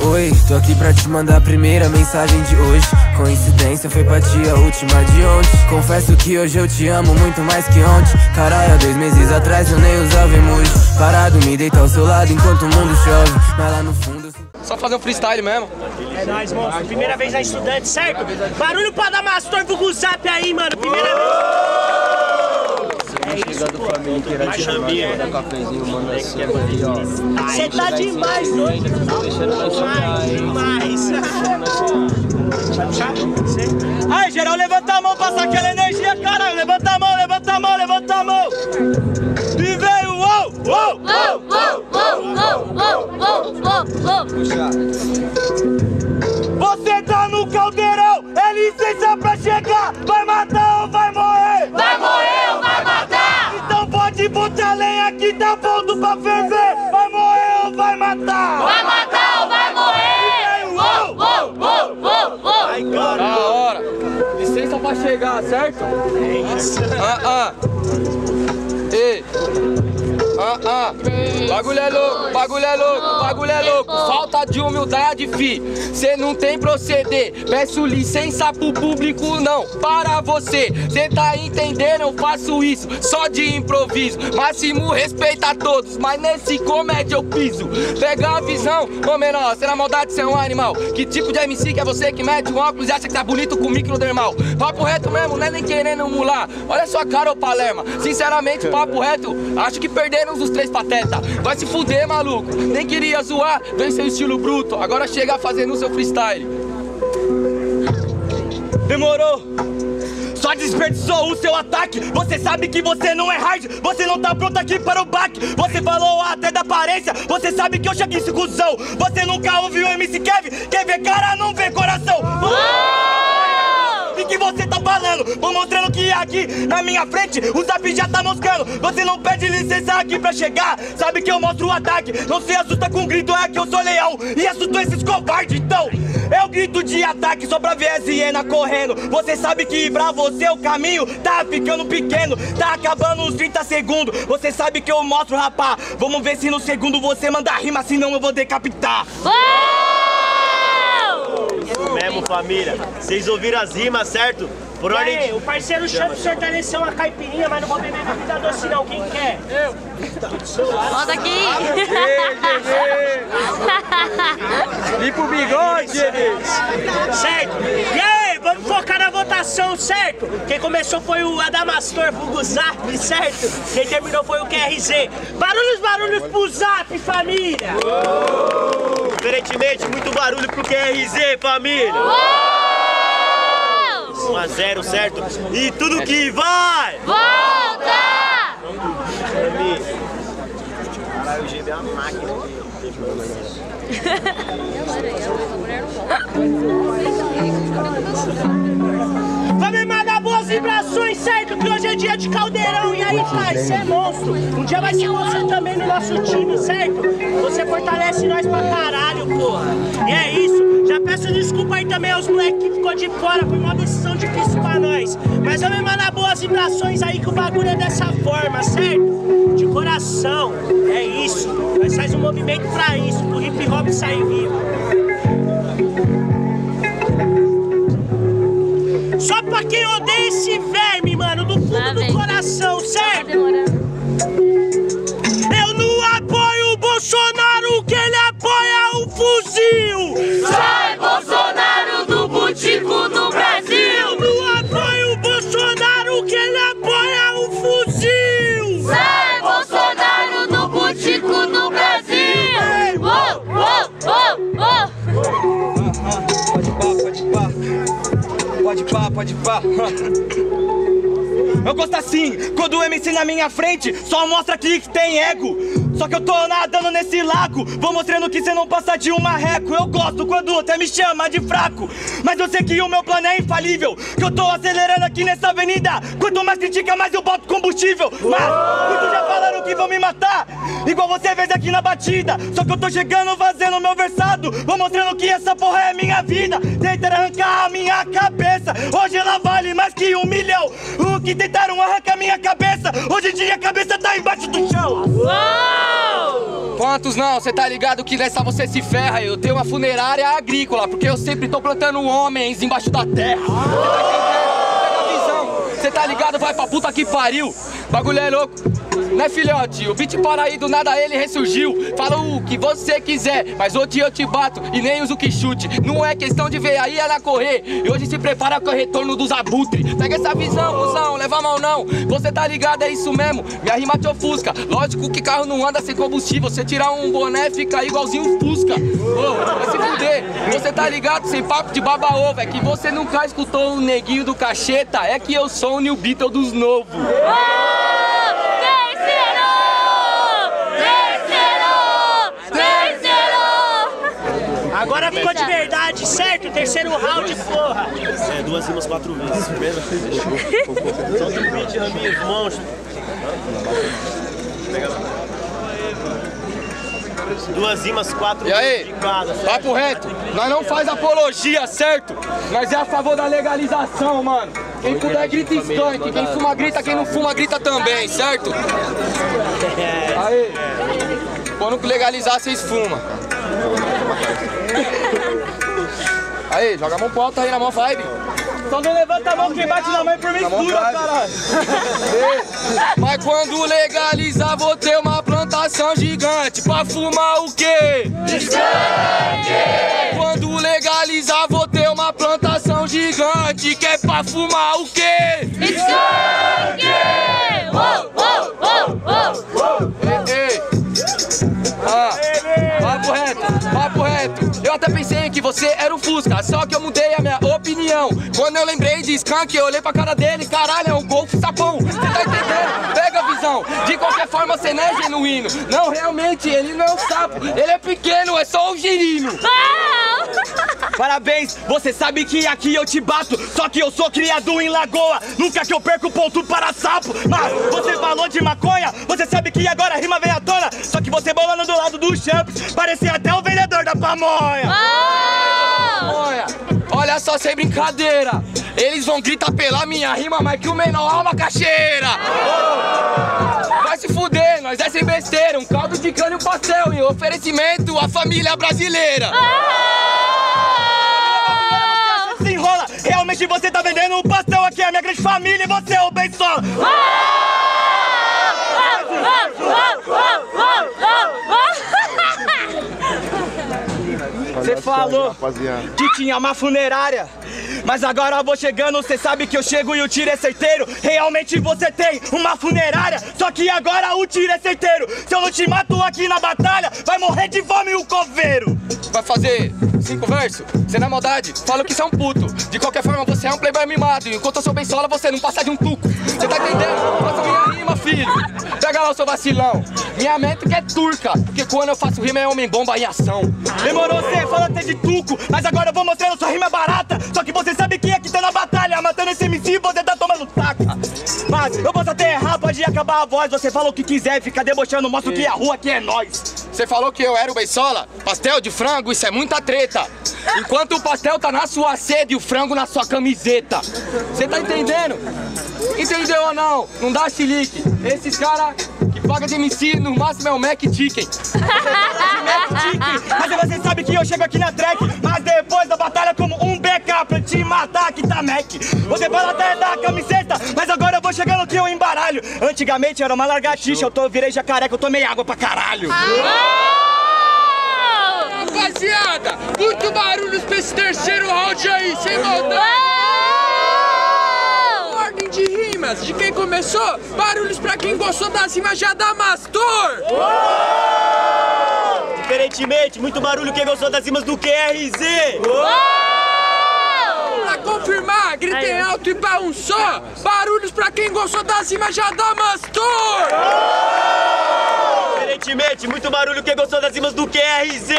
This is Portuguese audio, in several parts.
Oi, tô aqui pra te mandar a primeira mensagem de hoje Coincidência, foi pra ti a última de ontem Confesso que hoje eu te amo muito mais que ontem Caralho, há dois meses atrás eu nem usava emoji Parado, me deito ao seu lado enquanto o mundo chove Mas lá no fundo... Só fazer um freestyle mesmo. É nóis, monstro. Primeira vez na estudante, certo? Barulho pra dar mastor pro Zap aí, mano. Primeira vez. É isso, pô. Mais chambinha. Você tá demais, doido. Demais, demais. Aí, geral, levanta a mão, passa aquela energia, caralho. Levanta a mão, levanta a mão, levanta a mão. E veio, uou, uou, uou, uou, uou, uou, uou, uou, Você tá no caldeirão, é licença pra chegar. Vai matar ou? Vai morrer ou vai matar? Então pode botar tá pronto pra ferver. Vai morrer ou vai matar? Vai matar ou vai morrer? Uou, uou, uou. Da hora. Licença pra chegar, certo? É isso. Ah, ah. Ei. Ah, ah. Bagulho é louco, bagulho é louco, bagulho é louco. Falta de humildade, fi. Cê não tem proceder. Peço licença pro público, não. Para você. Cê tá entendendo? Eu faço isso só de improviso. Máximo respeito a todos, mas nesse comédia eu piso. Pega a visão, ô menor. Será maldade ser é um animal? Que tipo de MC que é você que mete um óculos e acha que tá bonito com microdermal? Papo reto mesmo, não é nem querendo mular. Olha sua cara, ô Palerma. Sinceramente, papo reto, acho que perderam os três pateta. Vai se fuder, maluco. Nem queria zoar, vem seu estilo bruto. Agora chega fazendo o seu freestyle. Demorou. Só desperdiçou o seu ataque. Você sabe que você não é hard. Você não tá pronto aqui para o baque. Você falou até da aparência. Você sabe que eu cheguei em cuzão. Você nunca ouviu o MC Kevin. Quer ver cara, não vê coração. O que você tá falando? Vou mostrando que aqui na minha frente o zap já tá moscando. Você não pede licença aqui pra chegar. Sabe que eu mostro o ataque. Não se assusta com grito, é que eu sou leão. E assustou esses covardes, então. Eu grito de ataque só pra ver as hiena correndo. Você sabe que pra você o caminho tá ficando pequeno. Tá acabando uns 30 segundos. Você sabe que eu mostro, rapá. Vamos ver se no segundo você manda rima, senão eu vou decapitar. Mesmo, família. Vocês ouviram as rimas, certo? Por ordem de... O parceiro Champ fortaleceu uma caipirinha, mas não vou beber bebida doce não. Quem quer? Eu. Volta aqui. Limpa o bigode, Certo. E aí, vamos focar na votação, certo? Quem começou foi o Adamastor vulgo Zap, certo? Quem terminou foi o QRZ. Barulhos, barulhos pro Zap, família. Uou. Diferentemente, muito barulho pro QRZ, família. Uou. 1 a 0, certo? E tudo que vai! Volta! Caralho, o GB é uma máquina Vamos mandar boas vibrações, certo? Que hoje é dia de caldeirão. E aí, pai, você é monstro. Um dia vai ser você também no nosso time, certo? Você fortalece nós. E é isso. Já peço desculpa aí também aos moleques que ficou de fora, foi uma decisão difícil pra nós. Mas vamos mandar boas vibrações aí que o bagulho é dessa forma, certo? De coração, é isso. Nós faz um movimento pra isso, pro hip hop sair vivo. Só pra quem odeia esse verme, Ah, wartet. Eu gosto assim, quando o MC na minha frente só mostra que tem ego. Só que eu tô nadando nesse lago, vou mostrando que cê não passa de um marreco. Eu gosto quando até me chama de fraco, mas eu sei que o meu plano é infalível. Que eu tô acelerando aqui nessa avenida. Quanto mais critica, mais eu boto combustível. Mas muitos já falaram que vão me matar, igual você fez aqui na batida. Só que eu tô chegando fazendo meu versado, vou mostrando que essa porra é minha vida. Tentaram arrancar a minha cabeça, hoje ela vale mais que um milhão. O que tentaram arrancar minha cabeça, hoje em dia a cabeça tá embaixo do chão. Uou! Quantos não? Cê tá ligado que nessa você se ferra. Eu tenho uma funerária agrícola, porque eu sempre tô plantando homens embaixo da terra. Cê tá entendendo? Pega a visão. Cê tá ligado? Vai pra puta que pariu. Bagulho é louco. Né, filhote? O beat para aí, do nada ele ressurgiu. Fala o que você quiser, mas hoje eu te bato e nem uso que chute. Não é questão de ver aí ela correr. E hoje se prepara com o retorno dos abutres. Pega essa visão, cuzão, mão não. Você tá ligado, é isso mesmo. Minha rima te ofusca. Lógico que carro não anda sem combustível. Você tirar um boné, fica igualzinho um Fusca. Ô, vai se fuder. Você tá ligado, sem papo de baba-ovo. É que você nunca escutou o neguinho do cacheta. É que eu sou o New Beatle dos novos. Agora ficou de verdade, certo? Terceiro round, porra. É, duas rimas quatro vezes. Primeiro, solta o beat, Raminhos, monstro. Duas rimas, quatro E aí? de cada, certo? Papo reto, nós não faz apologia, certo? Nós é a favor da legalização, mano. Quem puder grita skunk, quem fuma grita, quem não fuma grita também, certo? Aí, quando legalizar, vocês fumam. Aí, joga a mão pro alto aí na mão, vibe. Só não levanta a mão quem bate na mãe por mim dura, caralho. Mas quando legalizar, vou ter uma plantação gigante pra fumar o quê? Quando legalizar, vou ter uma plantação gigante que é pra fumar o quê? Ei, você era o Fusca, só que eu mudei a minha opinião. Quando eu lembrei de Skunk, eu olhei pra cara dele, caralho, é um Golf sapão. Você tá entendendo? Pega a visão. De qualquer forma, você não é genuíno. Não, realmente, ele não é um sapo. Ele é pequeno, é só um girino. Parabéns, você sabe que aqui eu te bato, só que eu sou criado em lagoa, nunca que eu perco ponto para sapo. Mas você falou de maconha, você sabe que agora a rima vem à tona, só que você bolando do lado do champs, parecia até o vendedor da pamonha. Olha só, sem brincadeira. Eles vão gritar pela minha rima, mas que o menor é uma cacheira. Ô, Vai se fuder, nós é sem besteira. Um caldo de um pastel. E oferecimento à família brasileira. Se enrola, realmente você tá vendendo um pastel aqui, é a minha grande família e você é o bem só. Falou que tinha uma funerária. Mas agora eu vou chegando, cê sabe que eu chego e o tiro é certeiro. Realmente você tem uma funerária, só que agora o tiro é certeiro. Se eu não te mato aqui na batalha, vai morrer de fome o coveiro. Vai fazer cinco versos? Você na maldade, fala que você é um puto. De qualquer forma, você é um playboy mimado. Enquanto eu sou bem sola, você não passa de um tuco. Você tá entendendo? Faça minha rima, filho. Pega lá o seu vacilão. Minha métrica é turca, porque quando eu faço rima é homem bomba em ação. Demorou, cê fala até de tuco, mas agora eu vou mostrando sua rima barata. Só que você sabe que aqui tá na batalha, matando esse MC você. Mas eu posso até errar, pode acabar a voz. Você fala o que quiser, fica debochando, mostra que a rua aqui é nós. Você falou que eu era o Beisola? Pastel de frango, isso é muita treta. Enquanto o pastel tá na sua sede e o frango na sua camiseta. Você tá entendendo? Entendeu ou não? Não dá chilique. Esses caras que pagam de MC, no máximo é o Mac Chicken. Tique, Mas você sabe que eu chego aqui na track, mas depois da batalha como um pra te matar que tá Mac. Você fala até da camiseta, mas agora eu vou chegando que eu embaralho. Antigamente era uma largatixa, eu tô, virei jacaré, que eu tomei água pra caralho. Rapaziada, muito barulho pra esse terceiro round aí, sem maldade. Ordem de rimas, de quem começou, barulhos pra quem gostou das rimas já da Mastor. Diferentemente, muito barulho quem gostou das rimas do QRZ. Pra confirmar, gritem alto e pra um só, barulhos pra quem gostou das rimas já da Mastor. Diferentemente, muito barulho quem gostou das rimas do QRZ.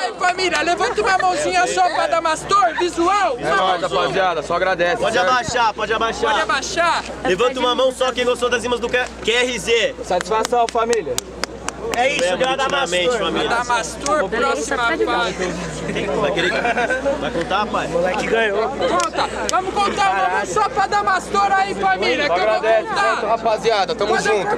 Aí família, levanta uma mãozinha só pra Damastor, visual, uma mãozinha. rapaziada, só agradece. Pode abaixar, pode abaixar. Pode abaixar. Levanta uma mão só quem gostou das rimas do QRZ. Satisfação, família. É isso, Lembra grada intimamente, Mastor. família. Damastor, próxima fase. Vai querer... Vai contar, pai? Moleque ganhou. Conta, vamos contar uma mão só pra Damastor aí, família, que eu vou contar. rapaziada. Tamo junto.